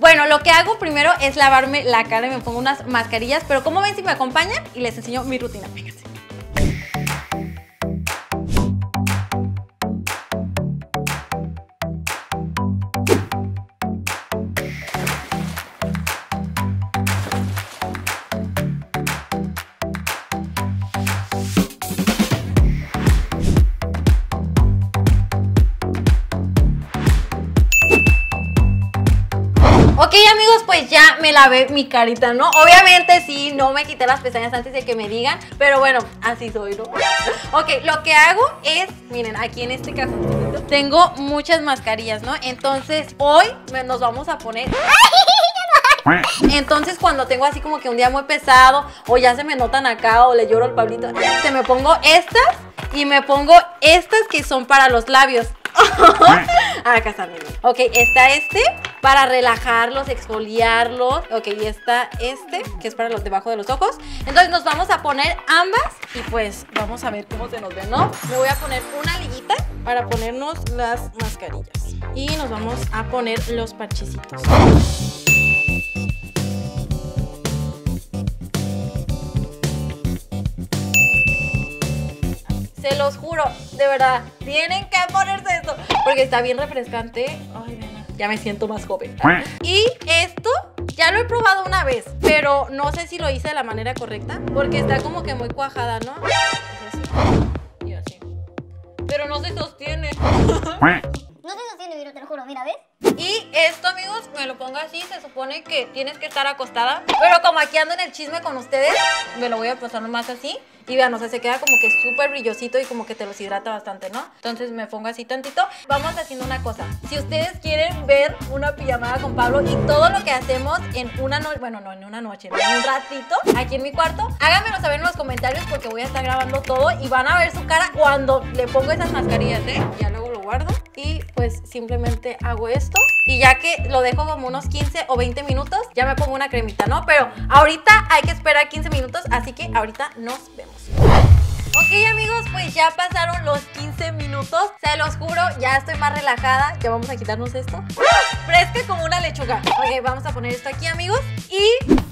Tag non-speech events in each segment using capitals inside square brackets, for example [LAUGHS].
Bueno, lo que hago primero es lavarme la cara y me pongo unas mascarillas, pero como ven si me acompañan y les enseño mi rutina. Fíjense. Ok amigos, pues ya me lavé mi carita, ¿no? Obviamente sí, no me quité las pestañas antes de que me digan, pero bueno, así soy, ¿no? [LAUGHS] Ok, lo que hago es, miren, aquí en este cajón tengo muchas mascarillas, ¿no? Entonces hoy nos vamos a poner... [LAUGHS] Entonces cuando tengo así como que un día muy pesado o ya se me notan acá o le lloro al Pablito, se me pongo estas y me pongo estas que son para los labios. [LAUGHS] Acá está, miren. Ok, está este para relajarlos, exfoliarlos. Ok, y está este que es para los debajo de los ojos. Entonces nos vamos a poner ambas y pues vamos a ver cómo se nos ve, ¿no? Me voy a poner una liguita para ponernos las mascarillas. Y nos vamos a poner los parchecitos. Se los juro, de verdad, tienen que ponerse esto porque está bien refrescante. Ay, ya me siento más joven. Y esto ya lo he probado una vez, pero no sé si lo hice de la manera correcta porque está como que muy cuajada, ¿no? así. Y así. Pero no se sostiene. [LAUGHS] No se sostiene, Viro, te lo juro, mira, ¿ves? Y esto, amigos, me lo pongo así. Se supone que tienes que estar acostada. Pero como aquí ando en el chisme con ustedes, me lo voy a pasar nomás así. Y vean, o sea, se queda como que súper brillosito y como que te los hidrata bastante, ¿no? Entonces me pongo así tantito. Vamos haciendo una cosa. Si ustedes quieren ver una pijamada con Pablo y todo lo que hacemos en una noche, bueno, no en una noche, en un ratito, aquí en mi cuarto, háganmelo saber en los comentarios porque voy a estar grabando todo y van a ver su cara cuando le pongo esas mascarillas, ¿eh? Ya lo y pues simplemente hago esto y ya que lo dejo como unos 15 o 20 minutos, ya me pongo una cremita, ¿no? Pero ahorita hay que esperar 15 minutos, así que ahorita nos vemos. Ok amigos, pues ya pasaron los 15 minutos. Se los juro, ya estoy más relajada. Ya vamos a quitarnos esto. Fresca como una lechuga. Ok, vamos a poner esto aquí amigos. Y,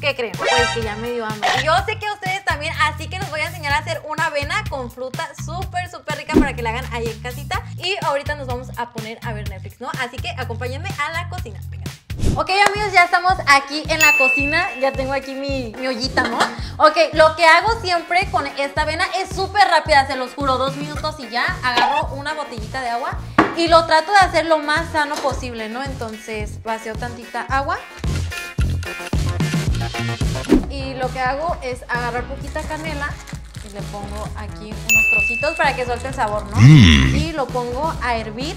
¿qué creen? Pues que ya me dio hambre. Yo sé que ustedes también, así que les voy a enseñar a hacer una avena con fruta súper, súper rica Para que la hagan ahí en casita. Y ahorita nos vamos a poner a ver Netflix, ¿no? Así que acompáñenme a la cocina. Venga Ok amigos, ya estamos aquí en la cocina, ya tengo aquí mi, mi, ollita, ¿no? Ok, lo que hago siempre con esta avena es súper rápida, se los juro, dos minutos y ya agarro una botellita de agua y lo trato de hacer lo más sano posible, ¿no? Entonces vacío tantita agua y lo que hago es agarrar poquita canela y le pongo aquí unos trocitos para que suelte el sabor, ¿no? Y lo pongo a hervir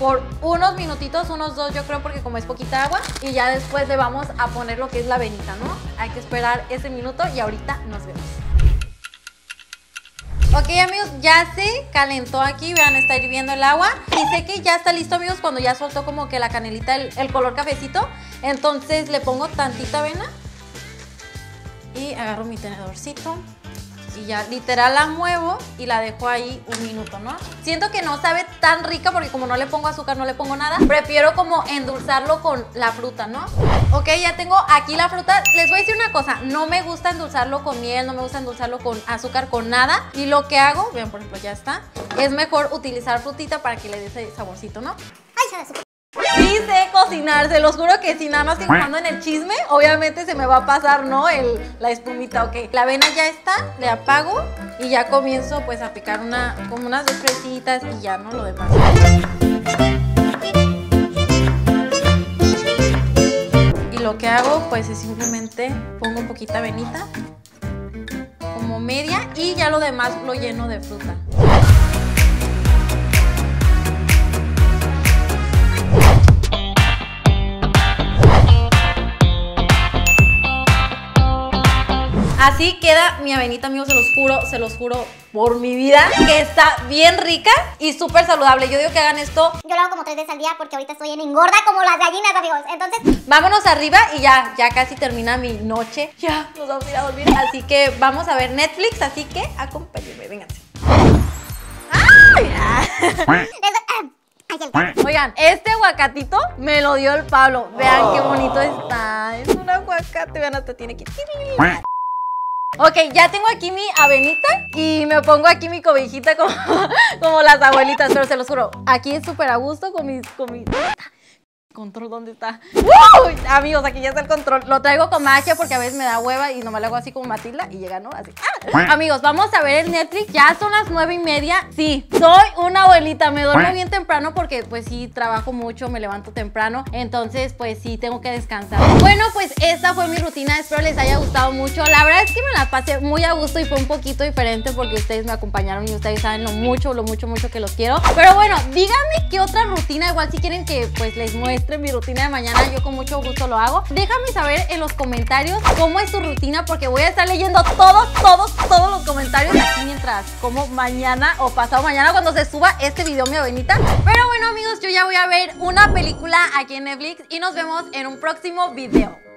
por unos minutitos, unos dos yo creo porque como es poquita agua y ya después le vamos a poner lo que es la avenita, ¿no? Hay que esperar ese minuto y ahorita nos vemos. Ok amigos, ya se calentó aquí, vean, está hirviendo el agua y sé que ya está listo amigos cuando ya soltó como que la canelita, el, el color cafecito, entonces le pongo tantita avena y agarro mi tenedorcito y ya literal la muevo y la dejo ahí un minuto, ¿no? Siento que no sabe tan rica porque como no le pongo azúcar, no le pongo nada. Prefiero como endulzarlo con la fruta, ¿no? Ok, ya tengo aquí la fruta. Les voy a decir una cosa, no me gusta endulzarlo con miel, no me gusta endulzarlo con azúcar, con nada. Y lo que hago, vean por ejemplo, ya está, es mejor utilizar frutita para que le dé ese saborcito, ¿no? Ay. Sí sé cocinar, se los juro que si nada más que jugando en el chisme, obviamente se me va a pasar, ¿no? El, la espumita, ok. La avena ya está, le apago y ya comienzo pues a picar una, como unas dos fresitas y ya, ¿no? Lo demás. Y lo que hago pues es simplemente pongo un poquita avenita, como media y ya lo demás lo lleno de fruta. Así queda mi avenita, amigos, se los juro, se los juro por mi vida, que está bien rica y súper saludable. Yo digo que hagan esto. Yo lo hago como tres veces al día porque ahorita estoy en engorda como las gallinas, amigos. Entonces, Vámonos arriba y ya, ya casi termina mi noche. Ya, nos vamos a ir a dormir. Así que vamos a ver Netflix, así que acompáñenme, vénganse. [LAUGHS] Cierto. Oigan, este aguacatito me lo dio el Pablo. Vean qué bonito está. Es un aguacate, vean, hasta tiene que... Ok, ya tengo aquí mi avenita y me pongo aquí mi cobijita como, [LAUGHS] como las abuelitas, pero se los juro, aquí es súper a gusto con mis... Con mis control dónde está. ¡Uy! Amigos, aquí ya está el control. Lo traigo con magia porque a veces me da hueva y nomás le hago así como Matilda y llega, ¿no? Así. ¡Ah! Amigos, vamos a ver el Netflix. Ya son las nueve y media. Sí, soy una abuelita. Me duermo bien temprano porque pues sí, trabajo mucho, me levanto temprano. Entonces, pues sí, tengo que descansar. Bueno, pues esta fue mi rutina. Espero les haya gustado mucho. La verdad es que me la pasé muy a gusto y fue un poquito diferente porque ustedes me acompañaron y ustedes saben lo mucho, lo mucho, mucho que los quiero. Pero bueno, díganme qué otra rutina, igual si quieren que pues les muestre mi rutina de mañana, yo con mucho gusto lo hago. Déjame saber en los comentarios cómo es tu rutina porque voy a estar leyendo todos, todos, todos los comentarios aquí mientras como mañana o pasado mañana cuando se suba este video, mi avenita. Pero bueno amigos, yo ya voy a ver una película aquí en Netflix y nos vemos en un próximo video.